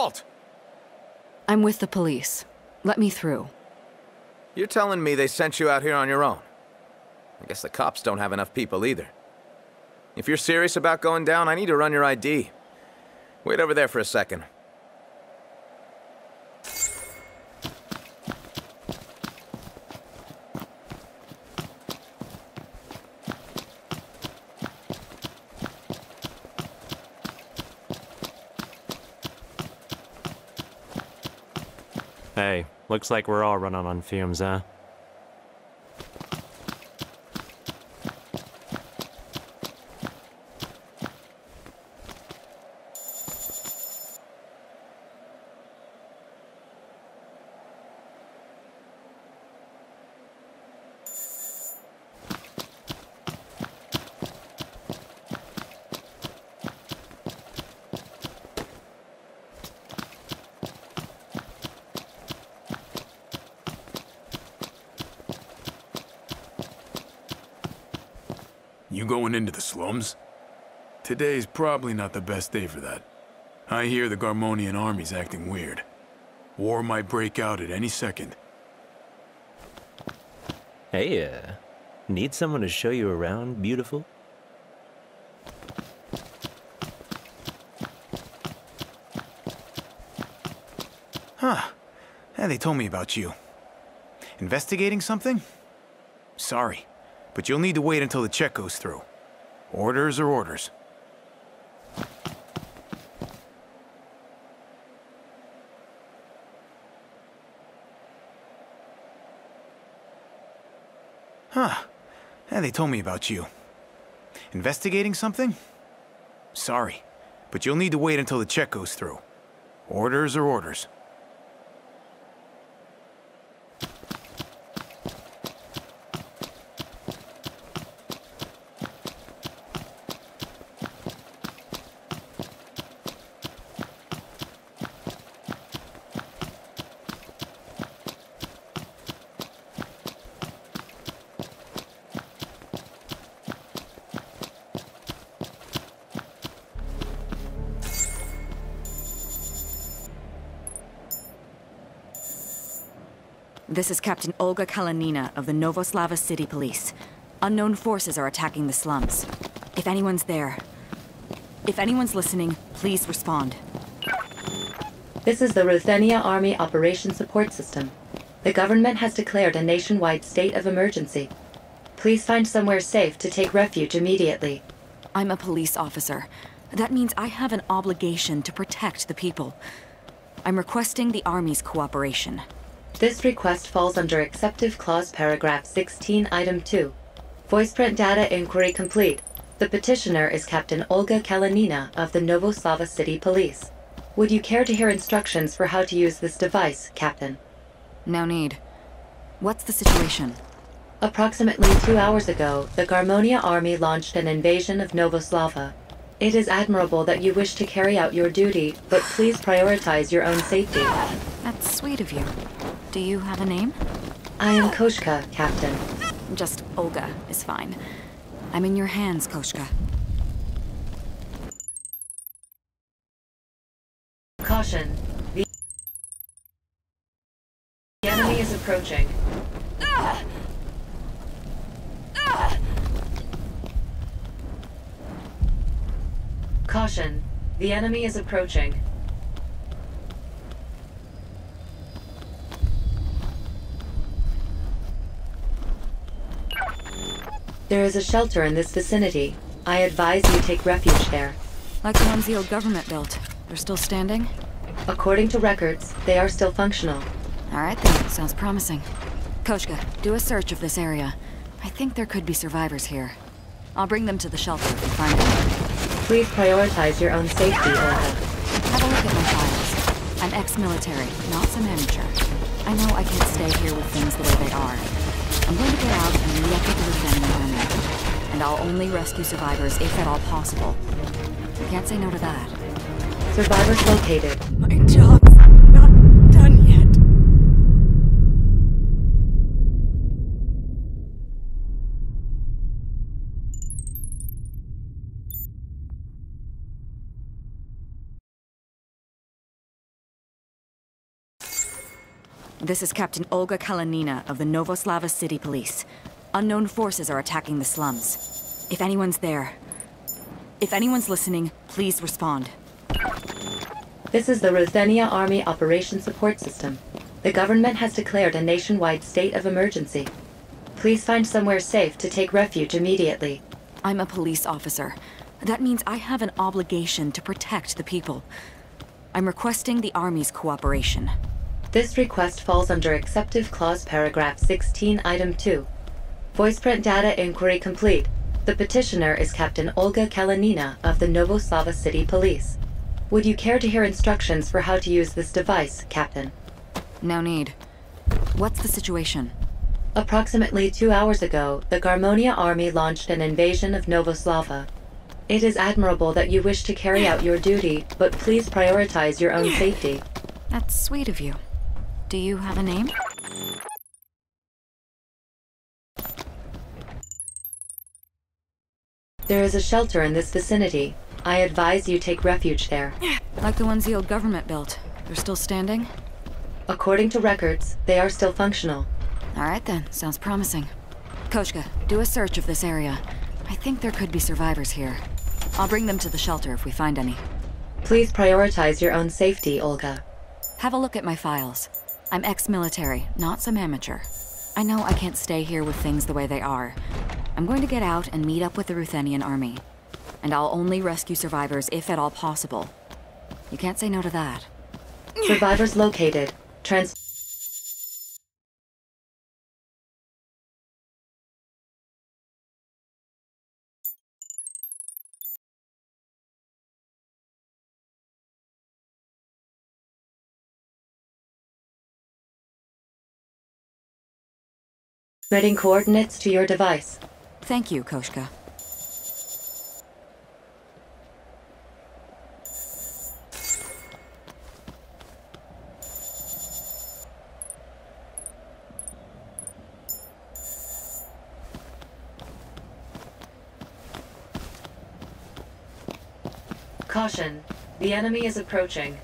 Halt! I'm with the police. Let me through. You're telling me they sent you out here on your own? I guess the cops don't have enough people either. If you're serious about going down, I need to run your ID. Wait over there for a second. Hey, looks like we're all running on fumes, huh? You going into the slums? Today's probably not the best day for that. I hear the Garmonian army's acting weird. War might break out at any second. Hey, uh, need someone to show you around, beautiful? Huh. Yeah, they told me about you. Investigating something? Sorry, but you'll need to wait until the check goes through. Orders are orders. Huh. Yeah, they told me about you. Investigating something? Sorry, but you'll need to wait until the check goes through. Orders are orders. This is Captain Olga Kalinina of the Novoslava City Police. Unknown forces are attacking the slums. If anyone's there, if anyone's listening, please respond. This is the Ruthenia Army Operation Support System. The government has declared a nationwide state of emergency. Please find somewhere safe to take refuge immediately. I'm a police officer. That means I have an obligation to protect the people. I'm requesting the Army's cooperation. This request falls under Acceptive Clause Paragraph 16, Item 2. Voiceprint data inquiry complete. The petitioner is Captain Olga Kalinina of the Novoslava City Police. Would you care to hear instructions for how to use this device, Captain? No need. What's the situation? Approximately two hours ago, the Garmonia army launched an invasion of Novoslava. It is admirable that you wish to carry out your duty, but please prioritize your own safety. That's sweet of you. Do you have a name? I am Koshka, Captain. Just Olga is fine. I'm in your hands, Koshka. Caution. The the enemy is approaching. Caution. The enemy is approaching. There is a shelter in this vicinity. I advise you take refuge there. Like the ones the old government built. They're still standing? According to records, they are still functional. Alright then, sounds promising. Koshka, do a search of this area. I think there could be survivors here. I'll bring them to the shelter if you find them. Please prioritize your own safety, Olga. Have a look at my files. I'm ex-military, not some amateur. I know I can't stay here with things the way they are. I'm going to get out and meet up with the Ruthenian. And I'll only rescue survivors if at all possible. I can't say no to that. Survivors located. My job This is Captain Olga Kalinina of the Novoslava City Police. Unknown forces are attacking the slums. If anyone's there, if anyone's listening, please respond. This is the Ruthenia Army Operation Support System. The government has declared a nationwide state of emergency. Please find somewhere safe to take refuge immediately. I'm a police officer. That means I have an obligation to protect the people. I'm requesting the Army's cooperation. This request falls under Acceptive Clause Paragraph 16, Item 2. Voiceprint data inquiry complete. The petitioner is Captain Olga Kalinina of the Novoslava City Police. Would you care to hear instructions for how to use this device, Captain? No need. What's the situation? Approximately two hours ago, the Garmonia army launched an invasion of Novoslava. It is admirable that you wish to carry out your duty, but please prioritize your own safety. That's sweet of you. Do you have a name? There is a shelter in this vicinity. I advise you take refuge there. Like the ones the old government built. They're still standing? According to records, they are still functional. Alright then, sounds promising. Koshka, do a search of this area. I think there could be survivors here. I'll bring them to the shelter if we find any. Please prioritize your own safety, Olga. Have a look at my files. I'm ex-military, not some amateur. I know I can't stay here with things the way they are. I'm going to get out and meet up with the Ruthenian army. And I'll only rescue survivors if at all possible. You can't say no to that. Survivors located. Trans- Reading coordinates to your device. Thank you, Koshka. Caution. The enemy is approaching.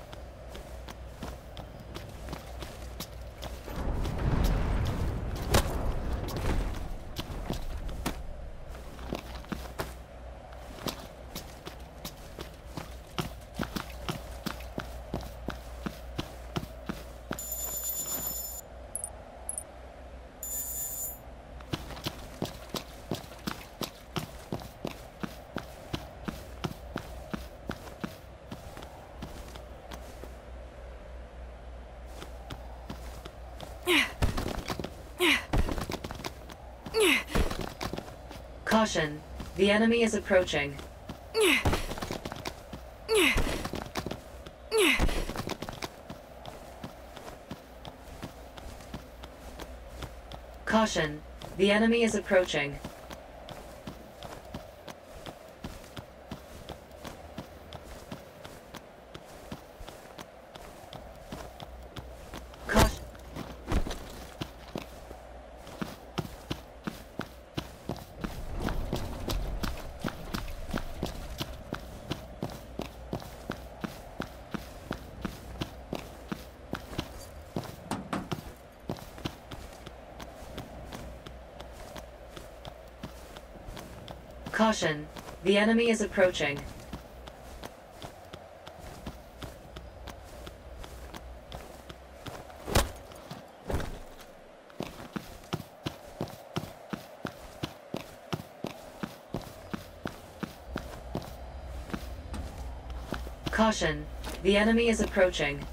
Caution. The enemy is approaching. Caution. The enemy is approaching. Caution. Caution. The enemy is approaching. Caution. The enemy is approaching.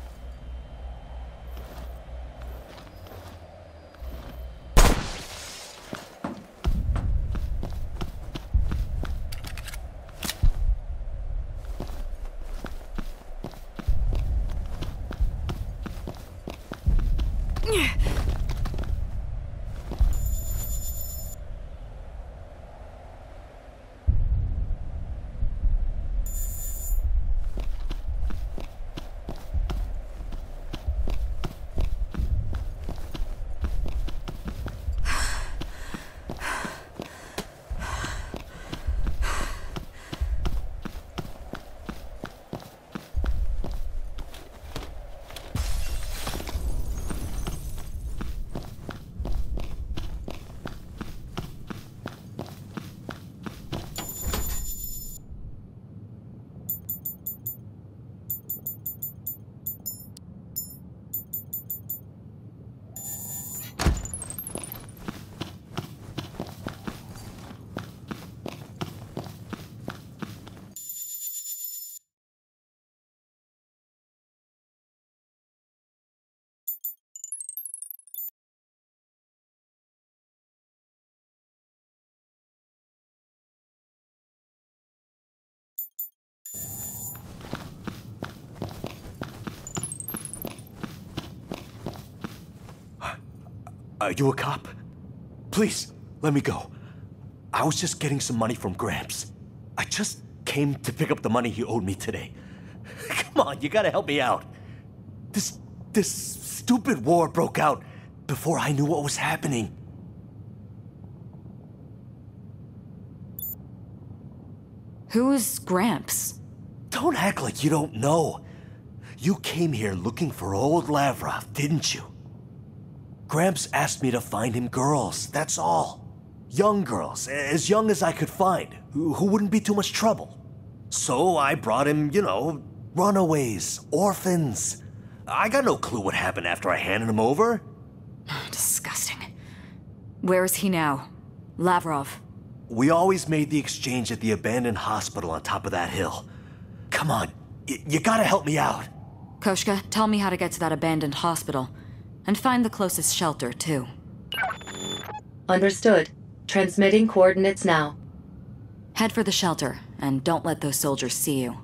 Are you a cop? Please, let me go. I was just getting some money from Gramps. I just came to pick up the money he owed me today. Come on, you gotta help me out. This this stupid war broke out before I knew what was happening. Who's Gramps? Don't act like you don't know. You came here looking for old Lavrov, didn't you? Gramps asked me to find him girls, that's all. Young girls, as young as I could find, who, who wouldn't be too much trouble. So I brought him, you know, runaways, orphans. I got no clue what happened after I handed him over. Disgusting. Where is he now? Lavrov. We always made the exchange at the abandoned hospital on top of that hill. Come on, you gotta help me out. Koshka, tell me how to get to that abandoned hospital. And find the closest shelter, too. Understood. Transmitting coordinates now. Head for the shelter, and don't let those soldiers see you.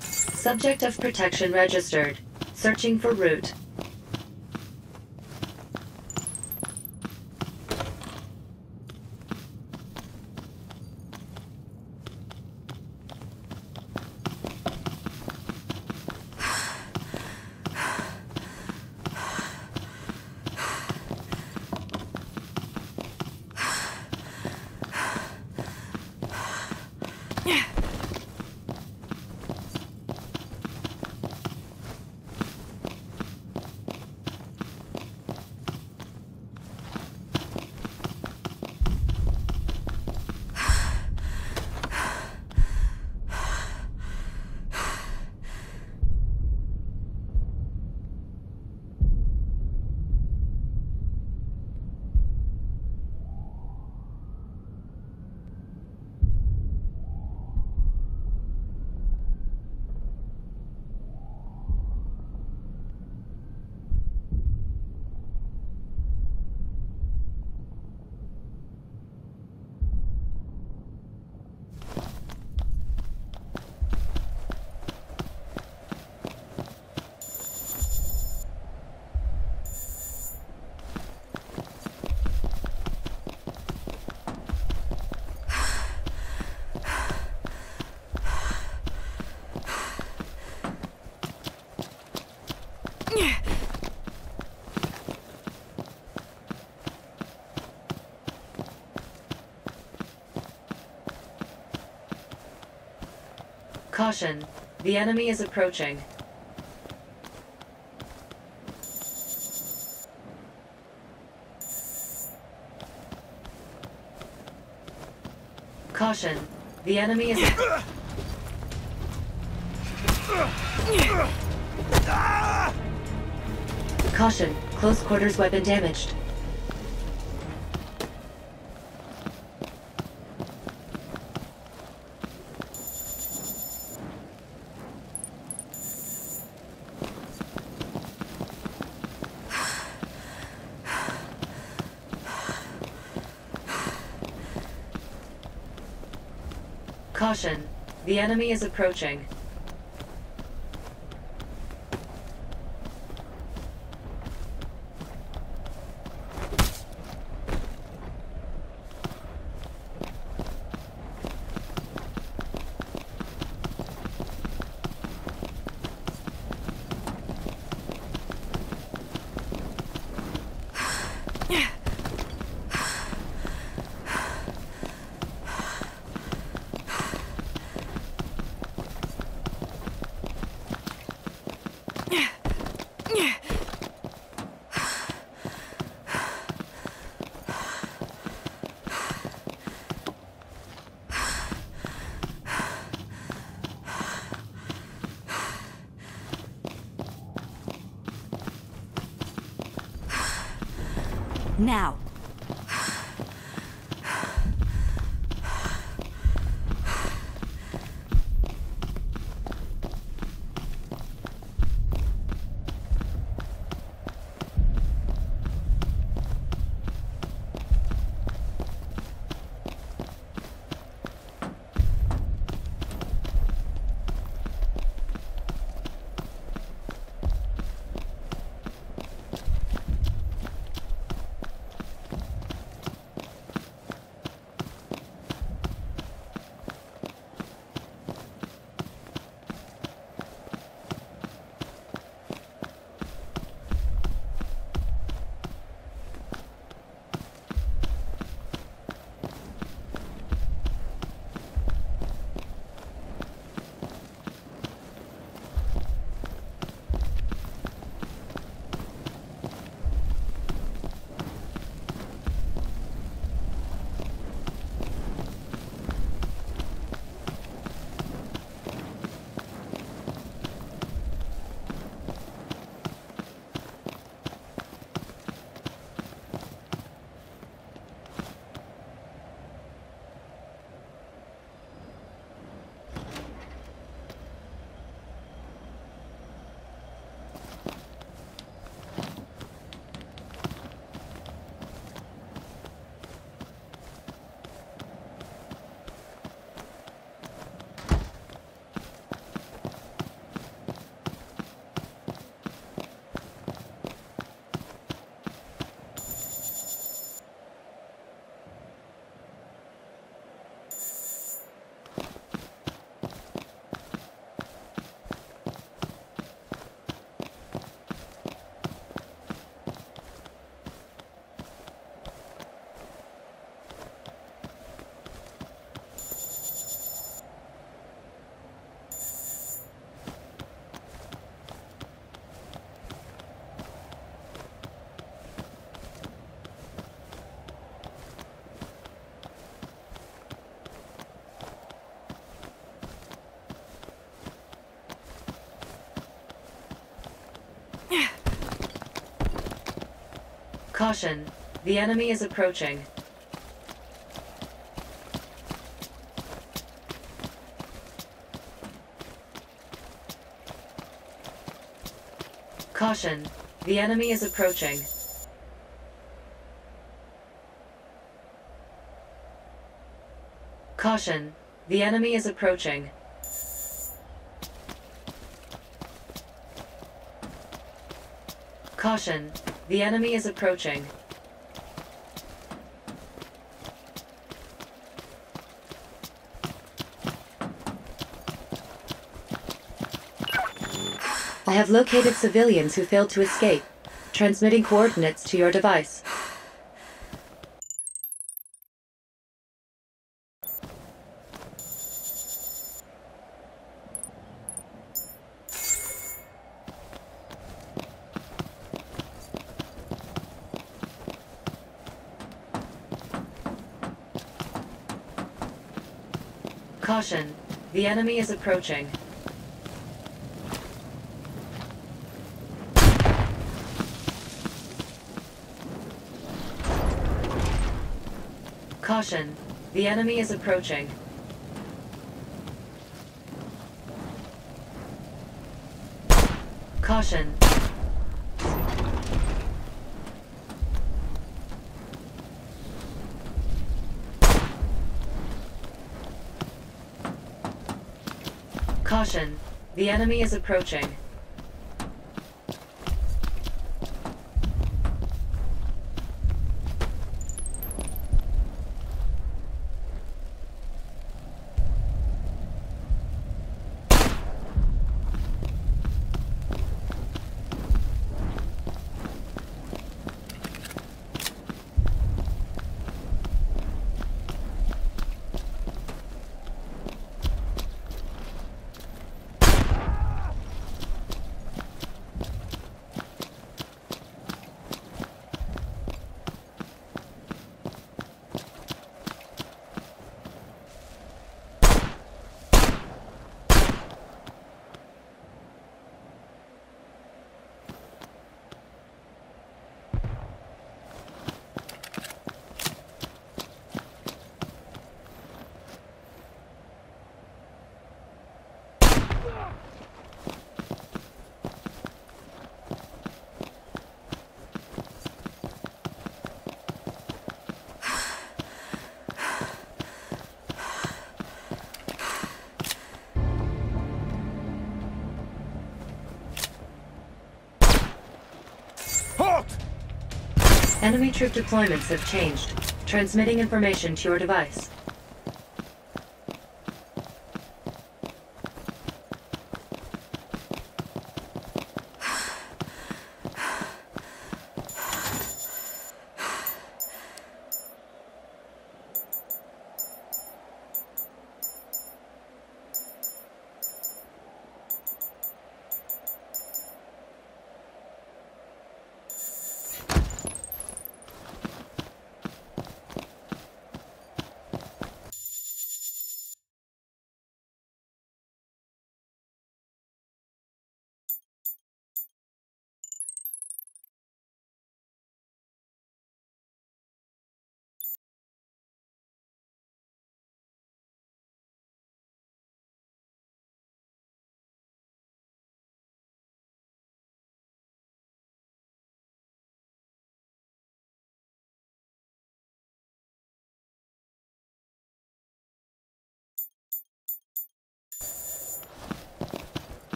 Subject of protection registered. Searching for route. Caution. The enemy is approaching. Caution. The enemy is... Caution. Close quarters weapon damaged. Caution. The enemy is approaching. Now. Caution. The enemy is approaching. Caution. The enemy is approaching. Caution. The enemy is approaching. Caution. The enemy is approaching. I have located civilians who failed to escape. Transmitting coordinates to your device. Caution. The enemy is approaching. Caution. The enemy is approaching. Caution. Caution. The enemy is approaching. Halt! Enemy troop deployments have changed. Transmitting information to your device.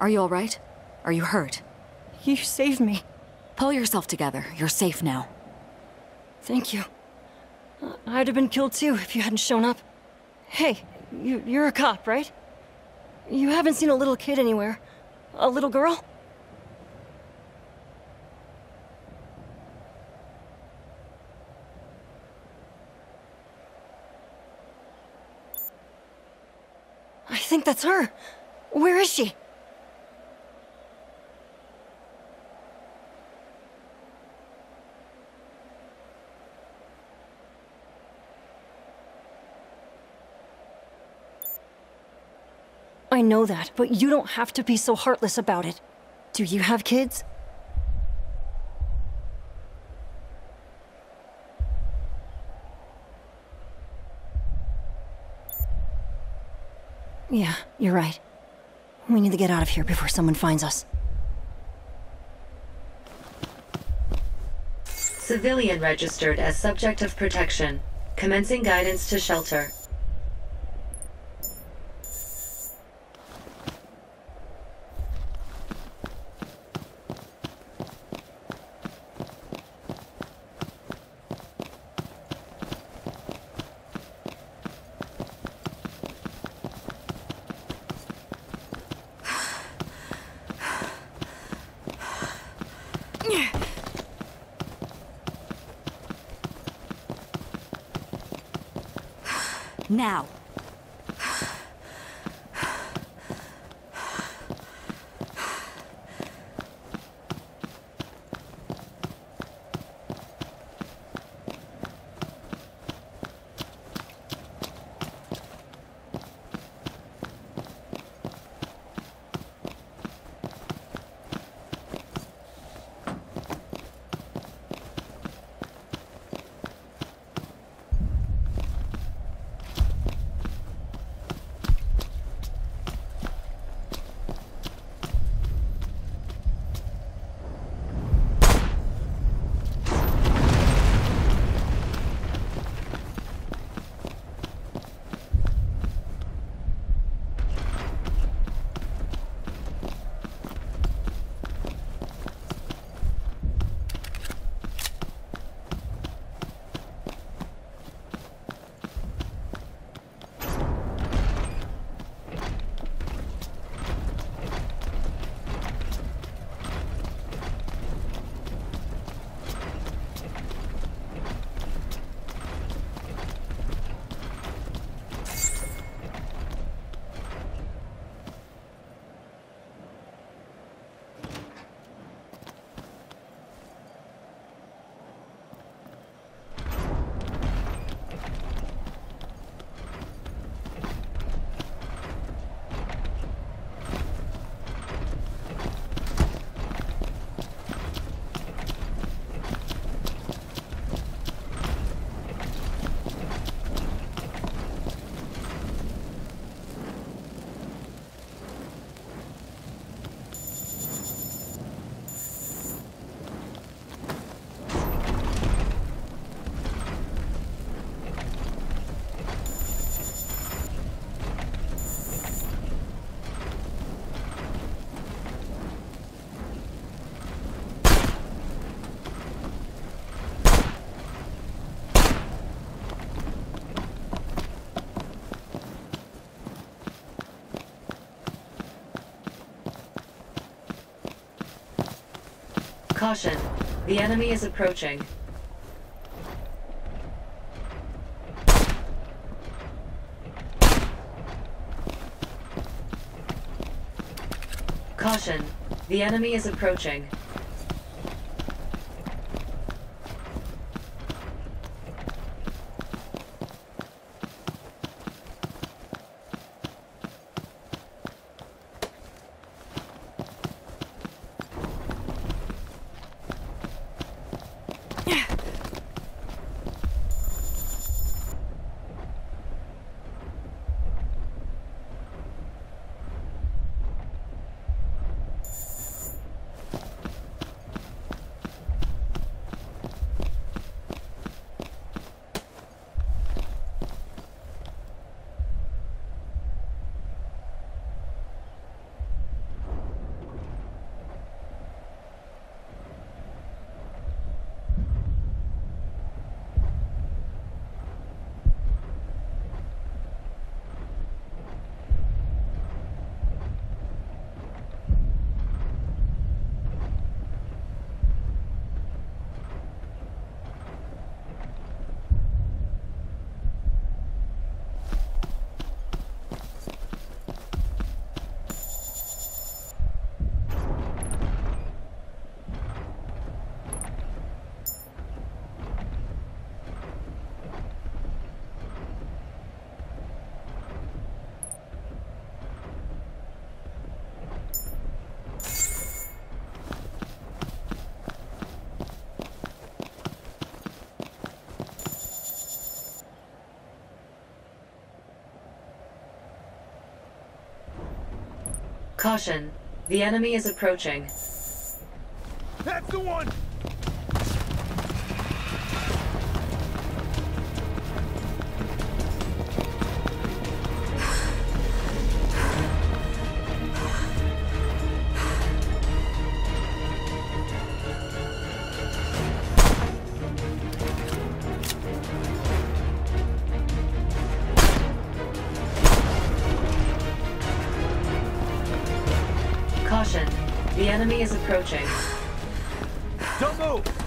Are you alright? Are you hurt? You saved me. Pull yourself together. You're safe now. Thank you. I'd have been killed too if you hadn't shown up. Hey, you, you're a cop, right? You haven't seen a little kid anywhere. A little girl? I think that's her. Where is she? I know that, but you don't have to be so heartless about it. Do you have kids? Yeah, you're right. We need to get out of here before someone finds us. Civilian registered as subject of protection. Commencing guidance to shelter. Caution. The enemy is approaching. Caution. The enemy is approaching. Caution. The enemy is approaching. That's the one! The enemy is approaching. Don't move!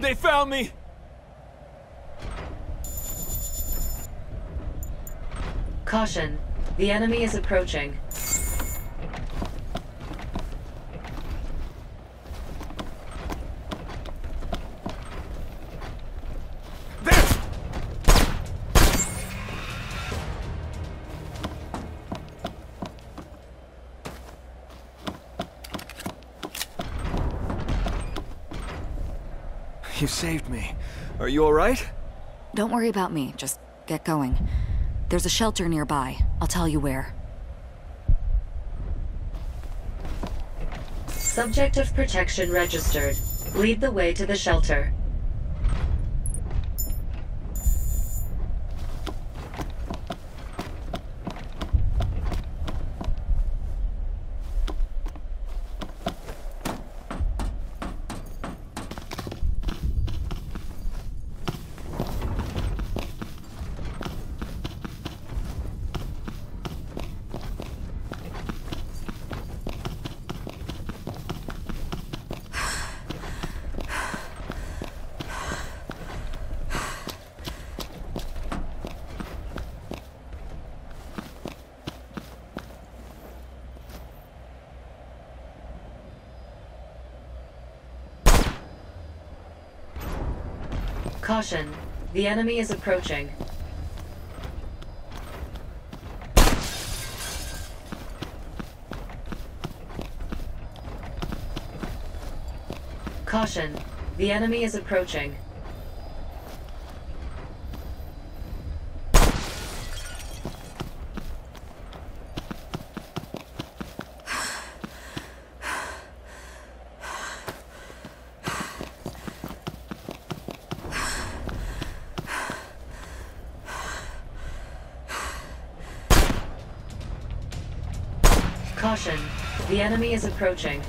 They found me! Caution. The enemy is approaching. You saved me. Are you alright? Don't worry about me, just get going. There's a shelter nearby. I'll tell you where. Subject of protection registered. Lead the way to the shelter. Caution. The enemy is approaching. Caution. The enemy is approaching. Enemy is approaching.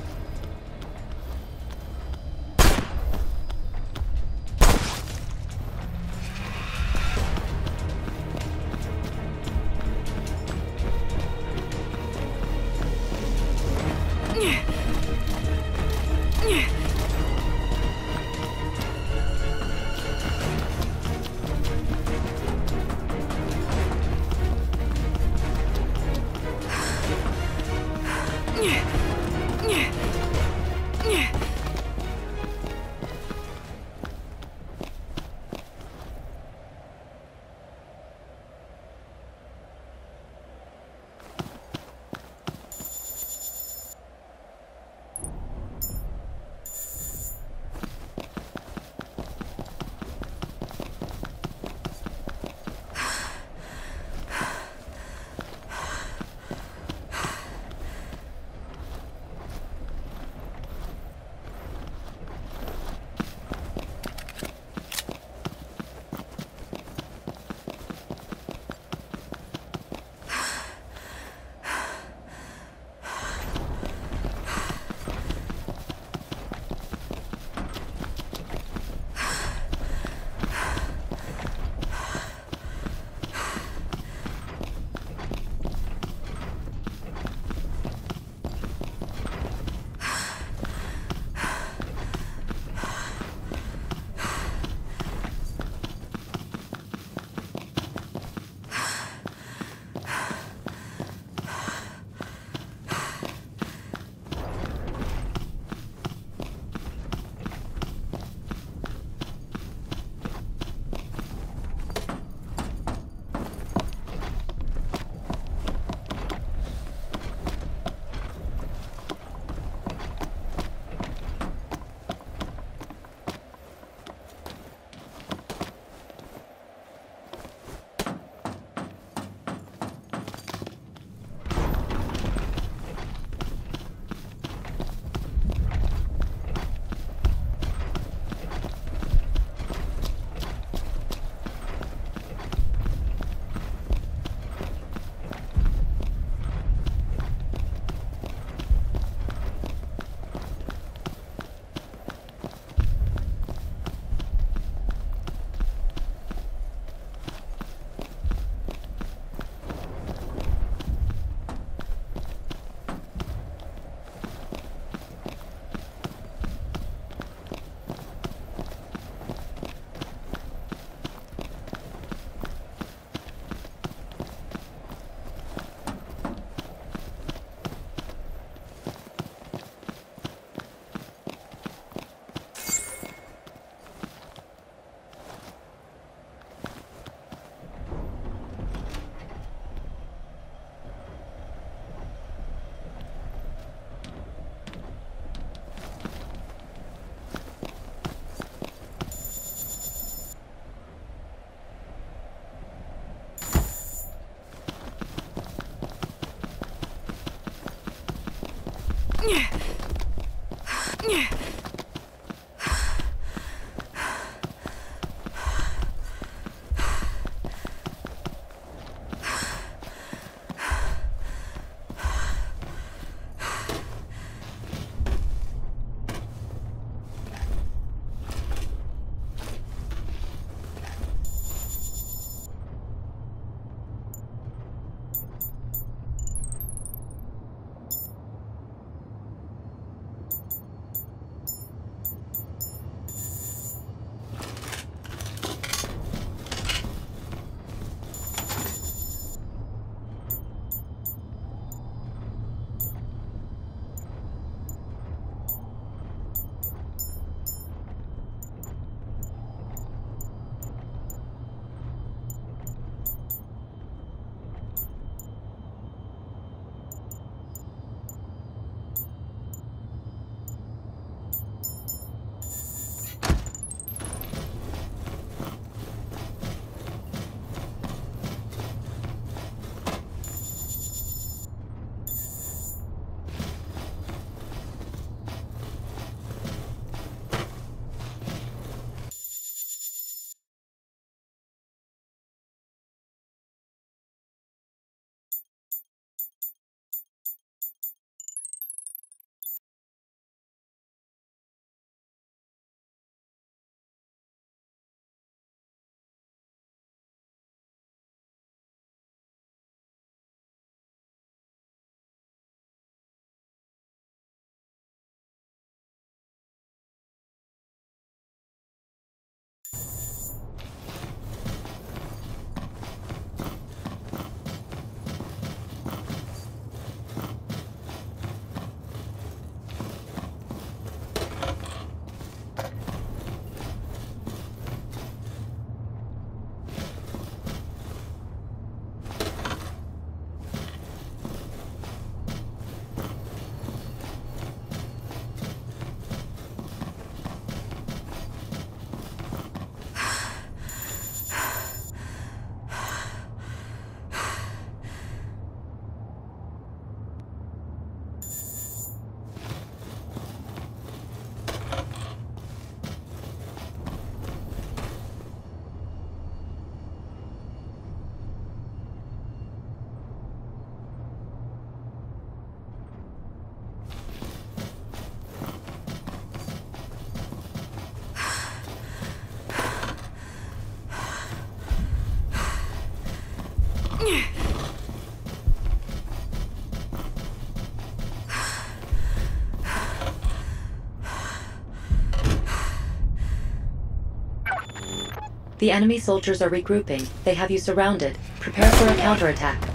The enemy soldiers are regrouping. They have you surrounded. Prepare for a counterattack.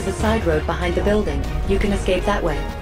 Is a side road behind the building. You can escape that way.